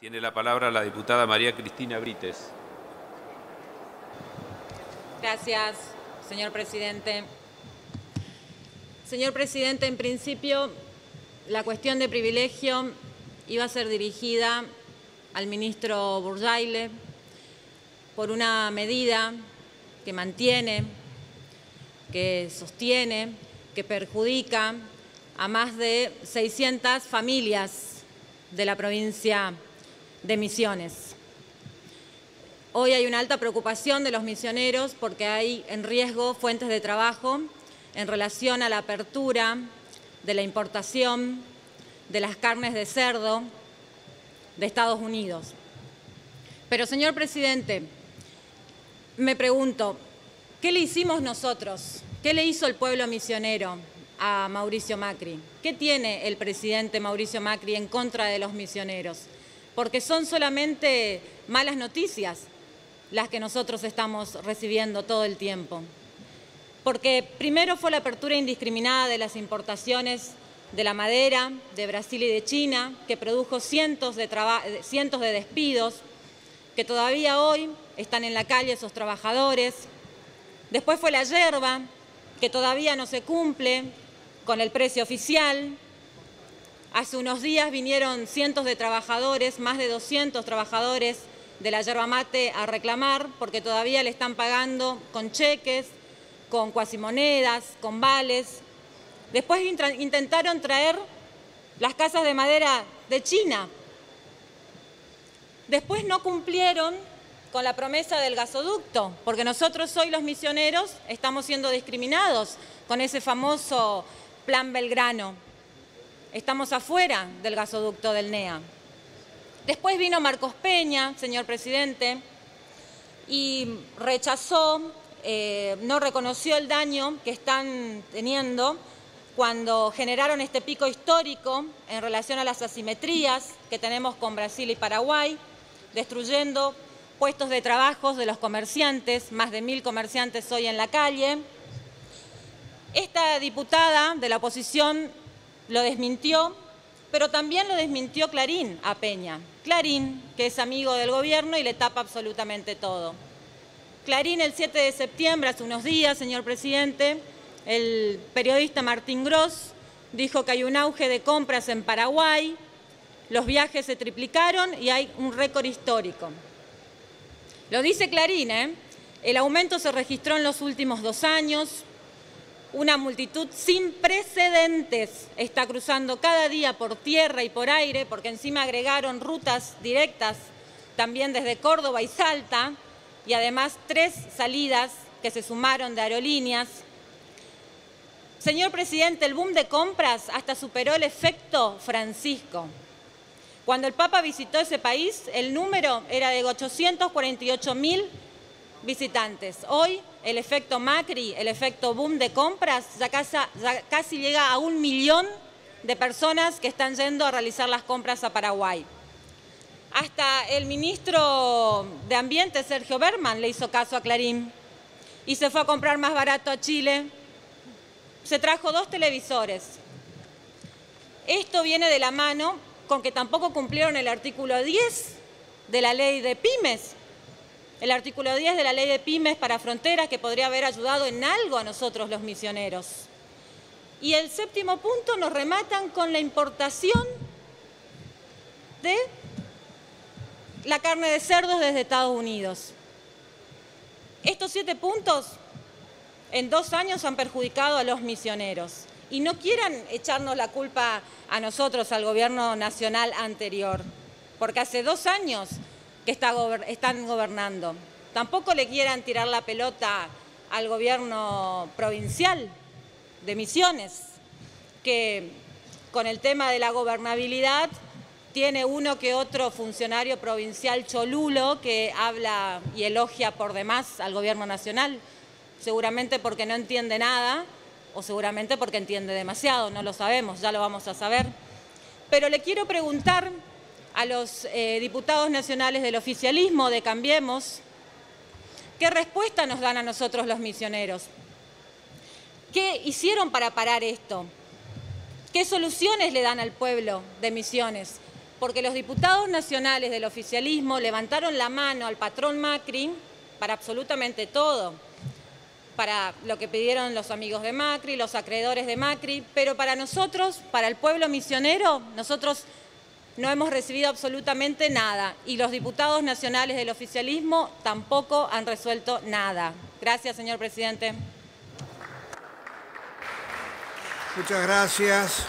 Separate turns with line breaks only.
Tiene la palabra la diputada María Cristina Brites.
Gracias, señor presidente. Señor presidente, en principio la cuestión de privilegio iba a ser dirigida al ministro Burjaile por una medida que mantiene, que sostiene, que perjudica a más de 600 familias de la provincia de Misiones. Hoy hay una alta preocupación de los misioneros porque hay en riesgo fuentes de trabajo en relación a la apertura de la importación de las carnes de cerdo de Estados Unidos. Pero, señor presidente, me pregunto, ¿qué le hicimos nosotros? ¿Qué le hizo el pueblo misionero a Mauricio Macri? ¿Qué tiene el presidente Mauricio Macri en contra de los misioneros? Porque son solamente malas noticias las que nosotros estamos recibiendo todo el tiempo. Porque primero fue la apertura indiscriminada de las importaciones de la madera de Brasil y de China, que produjo cientos de, cientos de despidos, que todavía hoy están en la calle esos trabajadores. Después fue la yerba, que todavía no se cumple con el precio oficial. Hace unos días vinieron cientos de trabajadores, más de 200 trabajadores de la yerba mate a reclamar porque todavía le están pagando con cheques, con cuasimonedas, con vales. Después intentaron traer las casas de madera de China. Después no cumplieron con la promesa del gasoducto, porque nosotros hoy los misioneros estamos siendo discriminados con ese famoso plan Belgrano. Estamos afuera del gasoducto del NEA. Después vino Marcos Peña, señor presidente, y rechazó, eh, no reconoció el daño que están teniendo cuando generaron este pico histórico en relación a las asimetrías que tenemos con Brasil y Paraguay, destruyendo puestos de trabajo de los comerciantes, más de mil comerciantes hoy en la calle. Esta diputada de la oposición lo desmintió pero también lo desmintió Clarín a Peña. Clarín, que es amigo del gobierno y le tapa absolutamente todo. Clarín el 7 de septiembre, hace unos días, señor presidente, el periodista Martín Gross dijo que hay un auge de compras en Paraguay, los viajes se triplicaron y hay un récord histórico. Lo dice Clarín, ¿eh? El aumento se registró en los últimos dos años, una multitud sin precedentes está cruzando cada día por tierra y por aire, porque encima agregaron rutas directas también desde Córdoba y Salta, y además tres salidas que se sumaron de aerolíneas. Señor presidente, el boom de compras hasta superó el efecto Francisco. Cuando el Papa visitó ese país, el número era de 848 mil visitantes. Hoy el efecto Macri, el efecto boom de compras, ya casi, llega a un millón de personas que están yendo a realizar las compras a Paraguay. Hasta el ministro de Ambiente, Sergio Berman, le hizo caso a Clarín y se fue a comprar más barato a Chile. Se trajo dos televisores. Esto viene de la mano con que tampoco cumplieron el artículo 10 de la ley de pymes, el artículo 10 de la ley de pymes para fronteras que podría haber ayudado en algo a nosotros los misioneros. Y el séptimo punto nos rematan con la importación de la carne de cerdos desde Estados Unidos. Estos siete puntos en dos años han perjudicado a los misioneros. Y no quieran echarnos la culpa a nosotros, al gobierno nacional anterior, porque hace dos años que están gobernando. Tampoco le quieran tirar la pelota al gobierno provincial de Misiones, que con el tema de la gobernabilidad tiene uno que otro funcionario provincial cholulo que habla y elogia por demás al gobierno nacional, seguramente porque no entiende nada o seguramente porque entiende demasiado, no lo sabemos, ya lo vamos a saber. Pero le quiero preguntar a los eh, diputados nacionales del oficialismo de Cambiemos, ¿qué respuesta nos dan a nosotros los misioneros? ¿Qué hicieron para parar esto? ¿Qué soluciones le dan al pueblo de Misiones? porque los diputados nacionales del oficialismo levantaron la mano al patrón Macri para absolutamente todo, para lo que pidieron los amigos de Macri, los acreedores de Macri, pero para nosotros, para el pueblo misionero, nosotros no hemos recibido absolutamente nada y los diputados nacionales del oficialismo tampoco han resuelto nada. Gracias, señor presidente.
Muchas gracias.